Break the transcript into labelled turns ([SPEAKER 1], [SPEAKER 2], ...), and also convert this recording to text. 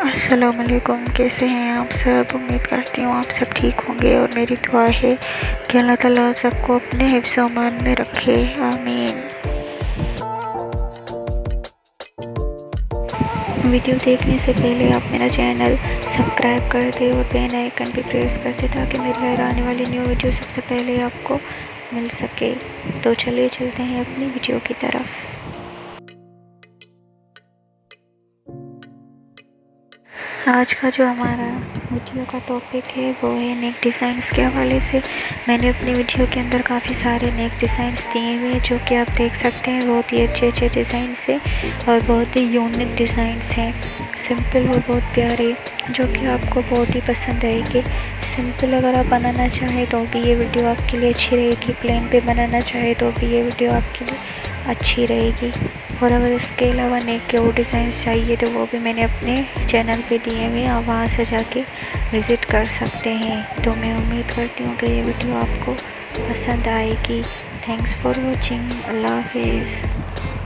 [SPEAKER 1] असलकुम कैसे हैं आप सब? उम्मीद करती हूँ आप सब ठीक होंगे और मेरी दुआ है कि अल्लाह ताला आप सबको अपने हिफ्स अमान में रखे। आमीन। वीडियो देखने से पहले आप मेरा चैनल सब्सक्राइब कर दें और बेल आइकन भी प्रेस कर दें ताकि मेरी हर आने वाली न्यू वीडियो सबसे पहले आपको मिल सके। तो चलिए चलते हैं अपनी वीडियो की तरफ़। आज का जो हमारा वीडियो का टॉपिक है, वो है नेक डिज़ाइंस के हवाले से। मैंने अपनी वीडियो के अंदर काफ़ी सारे नेक डिज़ाइंस दिए हुए हैं, जो कि आप देख सकते हैं, बहुत ही अच्छे अच्छे डिज़ाइंस हैं और बहुत ही यूनिक डिज़ाइंस हैं। सिंपल और बहुत प्यारे, जो कि आपको बहुत ही पसंद आएगी। सिंपल अगर आप बनाना चाहें तो भी ये वीडियो आपके लिए अच्छी रहेगी। प्लेन पे बनाना चाहे तो भी ये वीडियो आपके लिए अच्छी रहेगी। और अगर इसके अलावा नेक के और डिज़ाइन चाहिए तो वो भी मैंने अपने चैनल पे दिए हुए आप वहाँ से जाके विज़िट कर सकते हैं। तो मैं उम्मीद करती हूँ कि ये वीडियो आपको पसंद आएगी। थैंक्स फॉर वॉचिंग अल्लाह हाफिज़।